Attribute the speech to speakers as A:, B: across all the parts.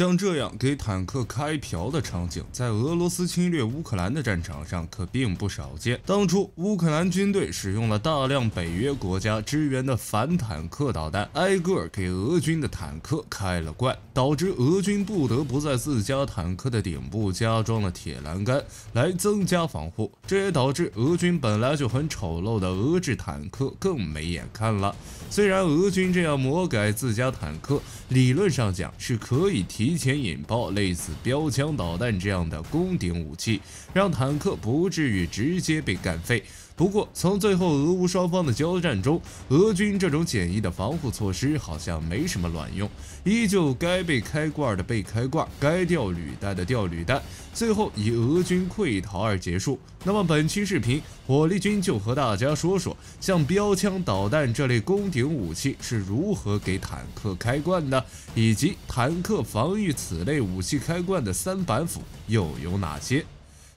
A: 像这样给坦克开瓢的场景，在俄罗斯侵略乌克兰的战场上可并不少见。当初乌克兰军队使用了大量北约国家支援的反坦克导弹，挨个给俄军的坦克开了罐，导致俄军不得不在自家坦克的顶部加装了铁栏杆来增加防护。这也导致俄军本来就很丑陋的俄制坦克更没眼看了。虽然俄军这样魔改自家坦克，理论上讲是可以提提前引爆类似标枪导弹这样的攻顶武器，让坦克不至于直接被干废。不过，从最后俄乌双方的交战中，俄军这种简易的防护措施好像没什么卵用，依旧该被开罐的被开罐，该掉履带的掉履带，最后以俄军溃逃而结束。那么本期视频，火力军就和大家说说，像标枪导弹这类攻顶武器是如何给坦克开罐的，以及坦克防御此类武器开罐的三板斧又有哪些？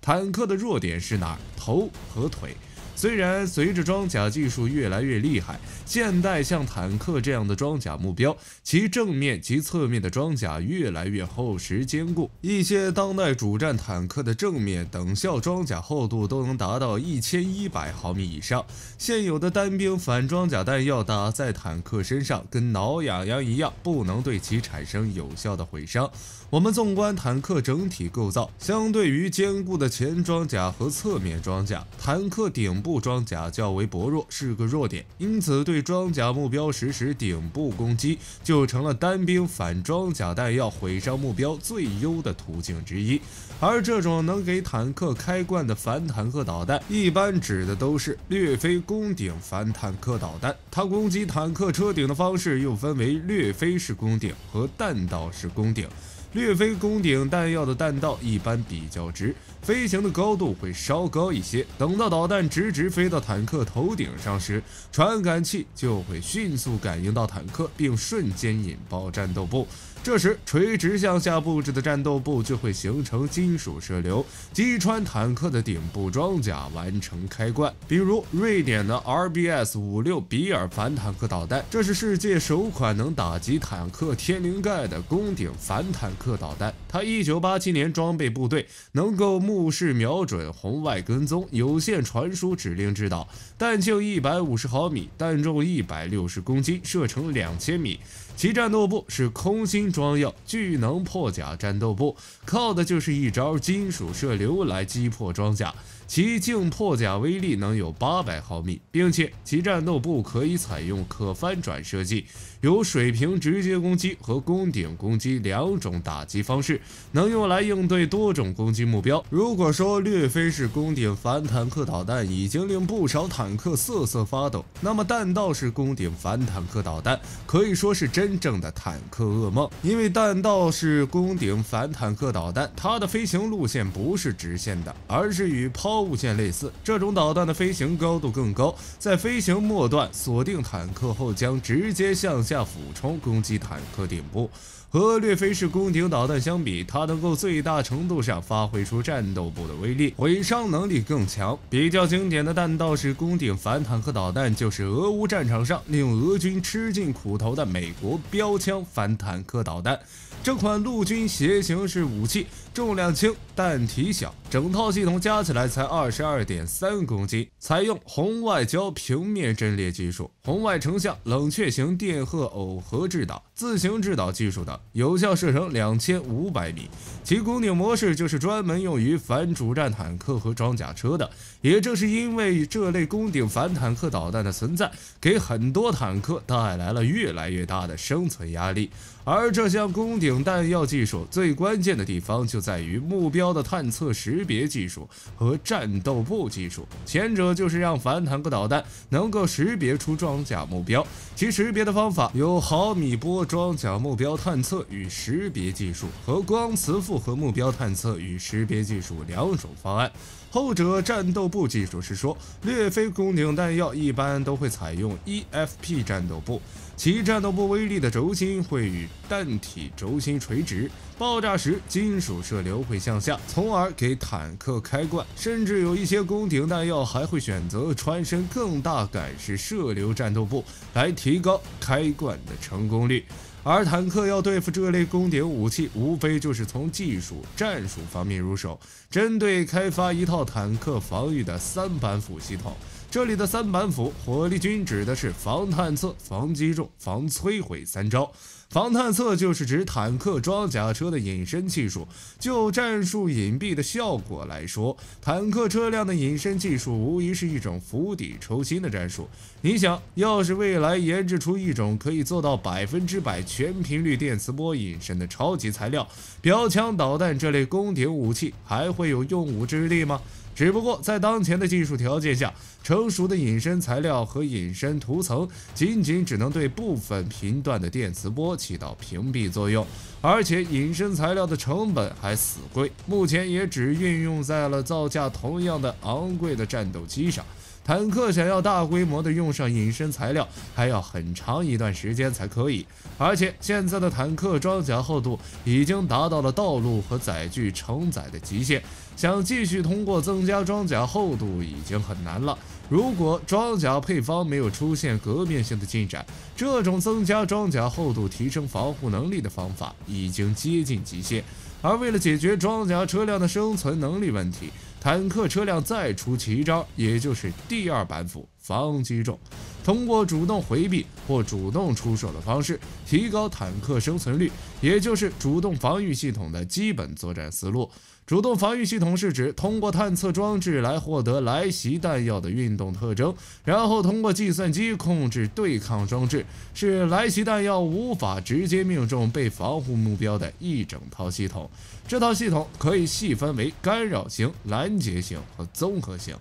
A: 坦克的弱点是哪儿？头和腿。虽然随着装甲技术越来越厉害，现代像坦克这样的装甲目标，其正面及侧面的装甲越来越厚实坚固。一些当代主战坦克的正面等效装甲厚度都能达到一千一百毫米以上。现有的单兵反装甲弹药打在坦克身上，跟挠痒痒一样，不能对其产生有效的毁伤。我们纵观坦克整体构造，相对于坚固的前装甲和侧面装甲，坦克顶部装甲较为薄弱，是个弱点。因此，对装甲目标实施顶部攻击，就成了单兵反装甲弹药毁伤目标最优的途径之一。而这种能给坦克开罐的反坦克导弹，一般指的都是掠飞攻顶反坦克导弹。它攻击坦克车顶的方式又分为掠飞式攻顶和弹道式攻顶。略飞攻顶弹药的弹道一般比较直，飞行的高度会稍高一些。等到导弹直直飞到坦克头顶上时，传感器就会迅速感应到坦克，并瞬间引爆战斗部。这时，垂直向下布置的战斗部就会形成金属射流，击穿坦克的顶部装甲，完成开罐。比如瑞典的 RBS 五六比尔反坦克导弹，这是世界首款能打击坦克天灵盖的攻顶反坦克导弹。它一九八七年装备部队，能够目视瞄准、红外跟踪、有线传输指令制导，弹径一百五十毫米，弹重一百六十公斤，射程两千米。其战斗部是空心装药聚能破甲战斗部，靠的就是一招金属射流来击破装甲。其净破甲威力能有八百毫米，并且其战斗部可以采用可翻转设计，有水平直接攻击和攻顶攻击两种打击方式，能用来应对多种攻击目标。如果说掠飞式攻顶反坦克导弹已经令不少坦克瑟瑟发抖，那么弹道式攻顶反坦克导弹可以说是真正的坦克噩梦，因为弹道式攻顶反坦克导弹它的飞行路线不是直线的，而是与抛物线类似，这种导弹的飞行高度更高，在飞行末段锁定坦克后，将直接向下下俯冲攻击坦克顶部。和掠飞式攻顶导弹相比，它能够最大程度上发挥出战斗部的威力，毁伤能力更强。比较经典的弹道式攻顶反坦克导弹，就是俄乌战场上令俄军吃尽苦头的美国标枪反坦克导弹。这款陆军携行式武器重量轻，弹体小，整套系统加起来才二十二点三公斤，采用红外焦平面阵列技术、红外成像冷却型电荷耦合制导、自行制导技术等，有效射程两千五百米。其攻顶模式就是专门用于反主战坦克和装甲车的。也正是因为这类攻顶反坦克导弹的存在，给很多坦克带来了越来越大的生存压力。而这项攻顶弹药技术最关键的地方就在于目标的探测识别技术和战斗部技术。前者就是让反坦克导弹能够识别出装甲目标，其识别的方法有毫米波装甲目标探测与识别技术和光磁复合目标探测与识别技术两种方案。后者战斗部技术是说，掠飞攻顶弹药一般都会采用 EFP 战斗部，其战斗部威力的轴心会与弹体轴心垂直，爆炸时金属射流会向下，从而给坦克开罐。甚至有一些攻顶弹药还会选择穿身更大杆式射流战斗部，来提高开罐的成功率。而坦克要对付这类攻点武器，无非就是从技术、战术方面入手，针对开发一套坦克防御的三板斧系统。这里的三板斧，火力军指的是防探测、防击中、防摧毁三招。防探测就是指坦克装甲车的隐身技术。就战术隐蔽的效果来说，坦克车辆的隐身技术无疑是一种釜底抽薪的战术。你想要是未来研制出一种可以做到百分之百全频率电磁波隐身的超级材料，标枪导弹这类攻顶武器还会有用武之地吗？只不过在当前的技术条件下，成熟的隐身材料和隐身涂层仅仅只能对部分频段的电磁波起到屏蔽作用，而且隐身材料的成本还死贵，目前也只运用在了造价同样的昂贵的战斗机上。坦克想要大规模的用上隐身材料，还要很长一段时间才可以。而且现在的坦克装甲厚度已经达到了道路和载具承载的极限，想继续通过增加装甲厚度已经很难了。如果装甲配方没有出现革命性的进展，这种增加装甲厚度、提升防护能力的方法已经接近极限。而为了解决装甲车辆的生存能力问题，坦克车辆再出奇招，也就是第二板斧防击中，通过主动回避或主动出手的方式提高坦克生存率，也就是主动防御系统的基本作战思路。主动防御系统是指通过探测装置来获得来袭弹药的运动特征，然后通过计算机控制对抗装置，是来袭弹药无法直接命中被防护目标的一整套系统。这套系统可以细分为干扰型、拦截型和综合型。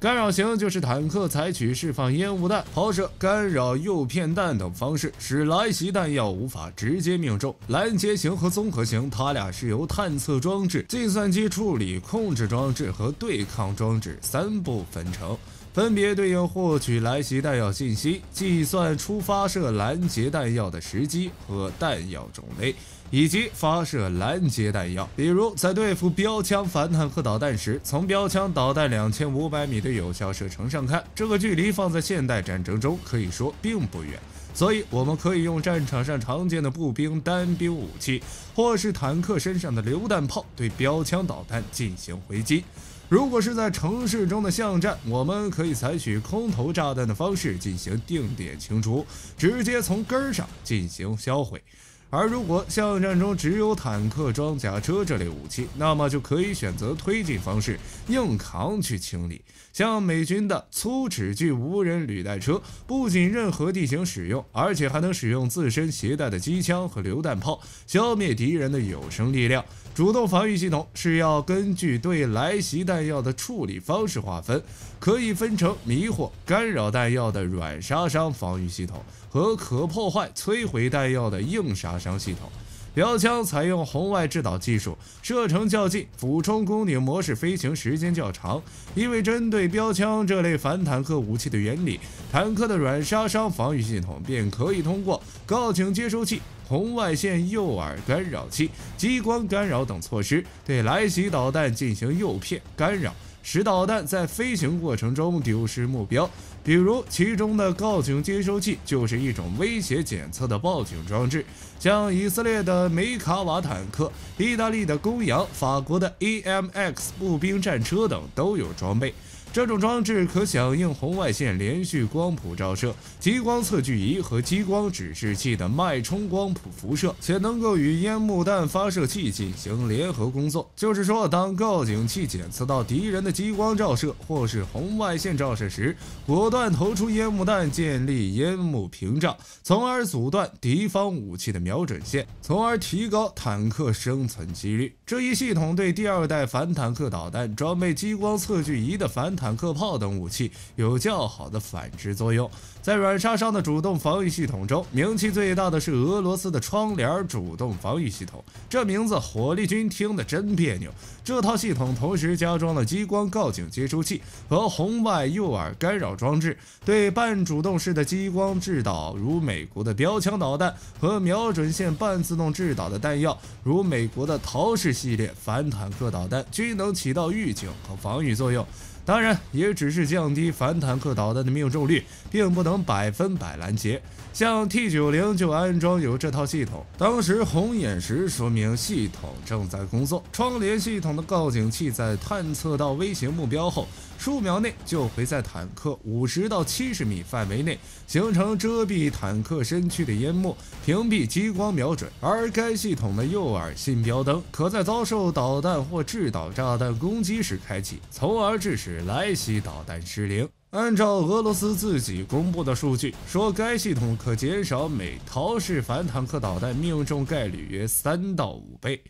A: 干扰型就是坦克采取释放烟雾弹、抛射干扰诱骗弹等方式，使来袭弹药无法直接命中。拦截型和综合型，它俩是由探测装置、计算机处理控制装置和对抗装置三部分成，分别对应获取来袭弹药信息、计算出发射拦截弹药的时机和弹药种类。以及发射拦截弹药，比如在对付标枪反坦克导弹时，从标枪导弹两千五百米的有效射程上看，这个距离放在现代战争中可以说并不远。所以，我们可以用战场上常见的步兵单兵武器，或是坦克身上的榴弹炮，对标枪导弹进行回击。如果是在城市中的巷战，我们可以采取空投炸弹的方式进行定点清除，直接从根儿上进行销毁。而如果巷战中只有坦克、装甲车这类武器，那么就可以选择推进方式，硬扛去清理。像美军的粗齿距无人履带车，不仅任何地形使用，而且还能使用自身携带的机枪和榴弹炮消灭敌人的有生力量。主动防御系统是要根据对来袭弹药的处理方式划分，可以分成迷惑、干扰弹药的软杀伤防御系统和可破坏、摧毁弹药的硬杀伤系统。标枪采用红外制导技术，射程较近，俯冲攻顶模式飞行时间较长。因为针对标枪这类反坦克武器的原理，坦克的软杀伤防御系统便可以通过告警接收器。红外线诱饵干扰器、激光干扰等措施，对来袭导弹进行诱骗干扰，使导弹在飞行过程中丢失目标。比如，其中的告警接收器就是一种威胁检测的报警装置，像以色列的梅卡瓦坦克、意大利的公羊、法国的 AMX 步兵战车等都有装备。这种装置可响应红外线连续光谱照射、激光测距仪和激光指示器的脉冲光谱辐射，且能够与烟幕弹发射器进行联合工作。就是说，当告警器检测到敌人的激光照射或是红外线照射时，果断投出烟幕弹，建立烟幕屏障，从而阻断敌方武器的瞄准线，从而提高坦克生存几率。这一系统对第二代反坦克导弹装备激光测距仪的反坦克炮等武器有较好的反制作用。在软杀伤的主动防御系统中，名气最大的是俄罗斯的窗帘主动防御系统。这名字火力军听得真别扭。这套系统同时加装了激光告警接收器和红外诱饵干扰装置，对半主动式的激光制导，如美国的标枪导弹和瞄准线半自动制导的弹药，如美国的陶氏系列反坦克导弹，均能起到预警和防御作用。当然，也只是降低反坦克导弹的命中率，并不能百分百拦截。像 T 九零就安装有这套系统，当时红眼时说明系统正在工作。窗帘系统的告警器在探测到微型目标后，数秒内就会在坦克五十到七十米范围内形成遮蔽坦克身躯的烟幕，屏蔽激光瞄准。而该系统的诱饵信标灯可在遭受导弹或制导炸弹攻击时开启，从而致使来袭导弹失灵。按照俄罗斯自己公布的数据，说该系统可减少每陶式反坦克导弹命中概率约三到五倍。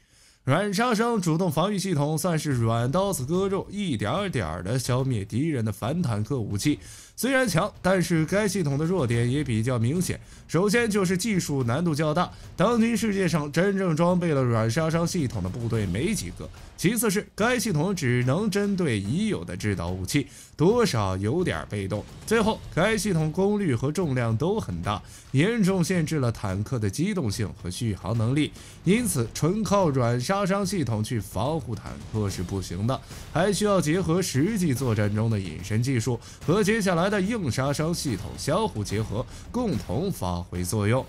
A: 软杀伤主动防御系统算是软刀子割肉，一点点的消灭敌人的反坦克武器。虽然强，但是该系统的弱点也比较明显。首先就是技术难度较大，当今世界上真正装备了软杀伤系统的部队没几个。其次是该系统只能针对已有的制导武器，多少有点被动。最后，该系统功率和重量都很大，严重限制了坦克的机动性和续航能力。因此，纯靠软杀伤系统去防护坦克是不行的，还需要结合实际作战中的隐身技术和接下来。的硬杀伤系统相互结合，共同发挥作用。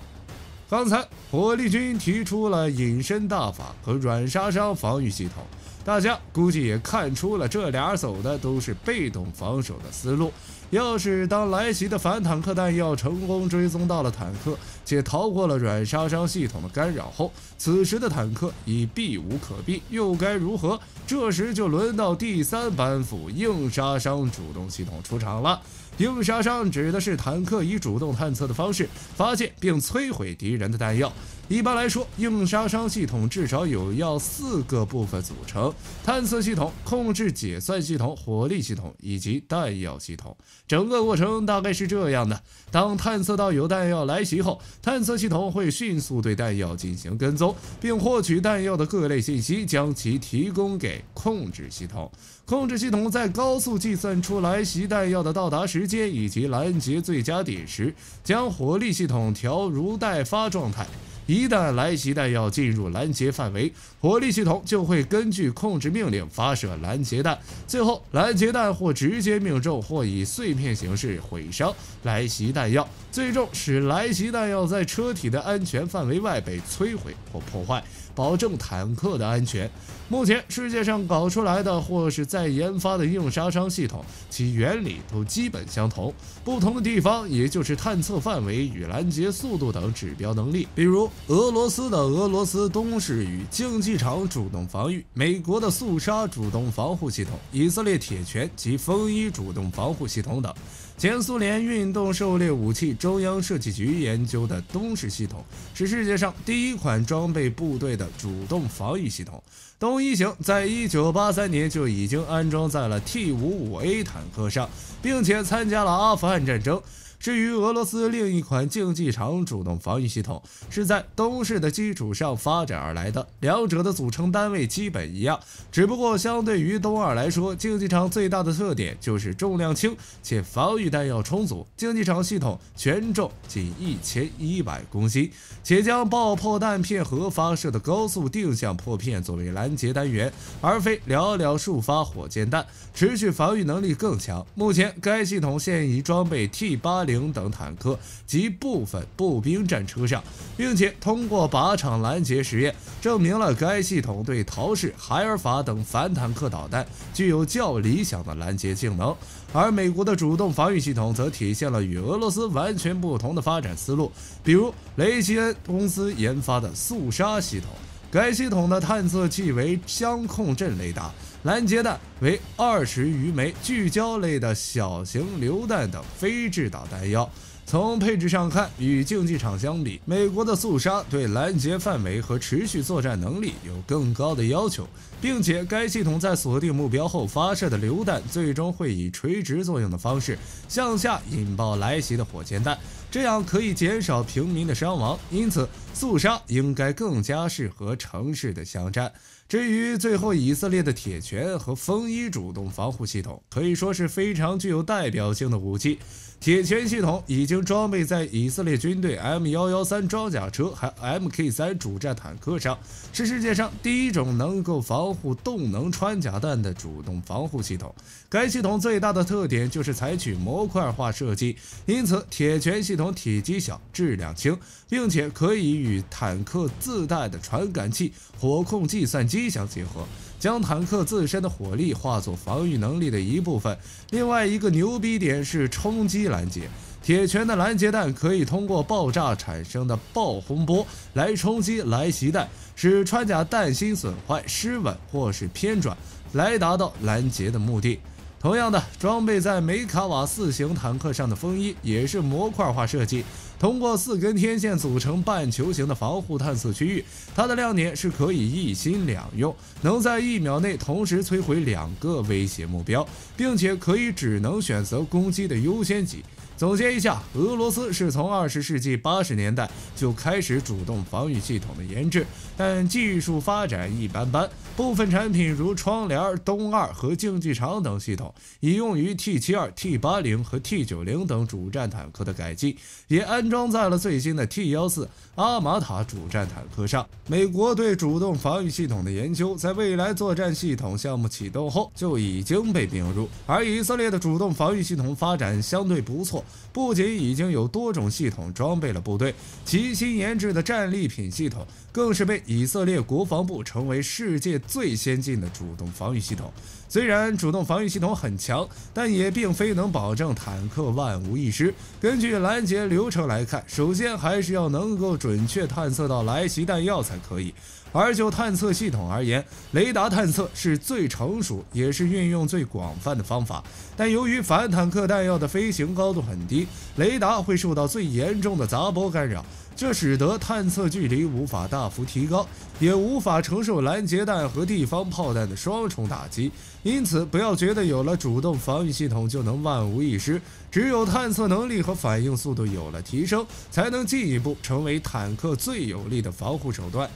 A: 刚才火力军提出了隐身大法和软杀伤防御系统，大家估计也看出了这俩走的都是被动防守的思路。要是当来袭的反坦克弹药成功追踪到了坦克，且逃过了软杀伤系统的干扰后，此时的坦克已避无可避，又该如何？这时就轮到第三板斧硬杀伤主动系统出场了。硬杀伤指的是坦克以主动探测的方式发现并摧毁敌人的弹药。一般来说，硬杀伤系统至少有要四个部分组成：探测系统、控制解算系统、火力系统以及弹药系统。整个过程大概是这样的：当探测到有弹药来袭后，探测系统会迅速对弹药进行跟踪，并获取弹药的各类信息，将其提供给控制系统。控制系统在高速计算出来袭弹药的到达时间以及拦截最佳点时，将火力系统调如待发状态。一旦来袭弹药进入拦截范围，火力系统就会根据控制命令发射拦截弹，最后拦截弹或直接命中，或以碎片形式毁伤来袭弹药，最终使来袭弹药在车体的安全范围外被摧毁或破坏。保证坦克的安全。目前世界上搞出来的或是在研发的硬杀伤系统，其原理都基本相同，不同的地方也就是探测范围与拦截速度等指标能力。比如俄罗斯的俄罗斯东式与竞技场主动防御，美国的速杀主动防护系统，以色列铁拳及风衣主动防护系统等。前苏联运动狩猎武器中央设计局研究的东式系统，是世界上第一款装备部队的主动防御系统。东一型在一九八三年就已经安装在了 T 五五 A 坦克上，并且参加了阿富汗战争。至于俄罗斯另一款竞技场主动防御系统，是在东式的基础上发展而来的，两者的组成单位基本一样，只不过相对于东二来说，竞技场最大的特点就是重量轻且防御弹药充足。竞技场系统全重仅一千一百公斤，且将爆破弹片和发射的高速定向破片作为拦截单元，而非寥寥数发火箭弹，持续防御能力更强。目前该系统现已装备 T 八。零等坦克及部分步兵战车上，并且通过靶场拦截实验证明了该系统对陶式、海尔法等反坦克导弹具有较理想的拦截性能。而美国的主动防御系统则体现了与俄罗斯完全不同的发展思路，比如雷奇恩公司研发的速杀系统。该系统的探测器为相控阵雷达，拦截弹为二十余枚聚焦类的小型榴弹等非制导弹药。从配置上看，与竞技场相比，美国的速杀对拦截范围和持续作战能力有更高的要求，并且该系统在锁定目标后发射的榴弹，最终会以垂直作用的方式向下引爆来袭的火箭弹，这样可以减少平民的伤亡。因此，速杀应该更加适合城市的巷战。至于最后以色列的铁拳和风衣主动防护系统，可以说是非常具有代表性的武器。铁拳系统已经装备在以色列军队 M 幺幺三装甲车还 Mk 三主战坦克上，是世界上第一种能够防护动能穿甲弹的主动防护系统。该系统最大的特点就是采取模块化设计，因此铁拳系统体积小、质量轻，并且可以与坦克自带的传感器、火控计算机机相结合。将坦克自身的火力化作防御能力的一部分。另外一个牛逼点是冲击拦截，铁拳的拦截弹可以通过爆炸产生的爆轰波来冲击来袭弹，使穿甲弹芯损坏、失稳或是偏转，来达到拦截的目的。同样的，装备在梅卡瓦四型坦克上的风衣也是模块化设计，通过四根天线组成半球形的防护探测区域。它的亮点是可以一心两用，能在一秒内同时摧毁两个威胁目标，并且可以只能选择攻击的优先级。总结一下，俄罗斯是从二十世纪八十年代就开始主动防御系统的研制，但技术发展一般般。部分产品如窗帘、东二和竞技场等系统，已用于 T 七二、T 八零和 T 九零等主战坦克的改进，也安装在了最新的 T 幺四阿玛塔主战坦克上。美国对主动防御系统的研究，在未来作战系统项目启动后就已经被并入，而以色列的主动防御系统发展相对不错。不仅已经有多种系统装备了部队，其新研制的战利品系统更是被以色列国防部称为世界最先进的主动防御系统。虽然主动防御系统很强，但也并非能保证坦克万无一失。根据拦截流程来看，首先还是要能够准确探测到来袭弹药才可以。而就探测系统而言，雷达探测是最成熟也是运用最广泛的方法。但由于反坦克弹药的飞行高度很低，雷达会受到最严重的杂波干扰，这使得探测距离无法大幅提高，也无法承受拦截弹和地方炮弹的双重打击。因此，不要觉得有了主动防御系统就能万无一失，只有探测能力和反应速度有了提升，才能进一步成为坦克最有力的防护手段。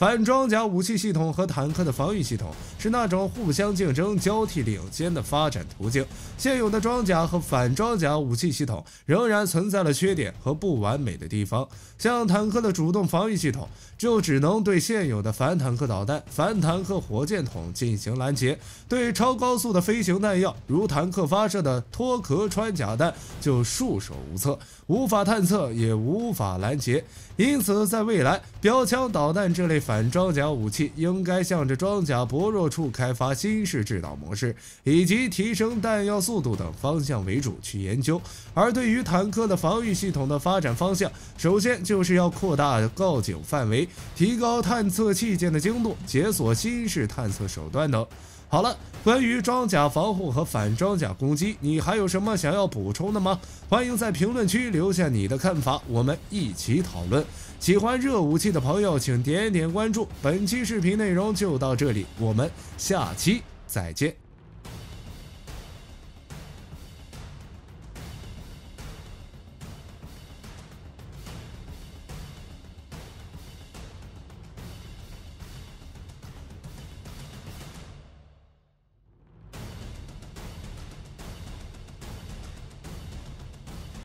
A: 反装甲武器系统和坦克的防御系统是那种互相竞争、交替领先的发展途径。现有的装甲和反装甲武器系统仍然存在了缺点和不完美的地方，像坦克的主动防御系统就只能对现有的反坦克导弹、反坦克火箭筒进行拦截；对超高速的飞行弹药，如坦克发射的脱壳穿甲弹，就束手无策，无法探测也无法拦截。因此，在未来，标枪导弹这类反装甲武器应该向着装甲薄弱处开发新式制导模式，以及提升弹药速度等方向为主去研究。而对于坦克的防御系统的发展方向，首先就是要扩大告警范围，提高探测器件的精度，解锁新式探测手段等。好了，关于装甲防护和反装甲攻击，你还有什么想要补充的吗？欢迎在评论区留下你的看法，我们一起讨论。喜欢热武器的朋友，请点点关注。本期视频内容就到这里，我们下期再见。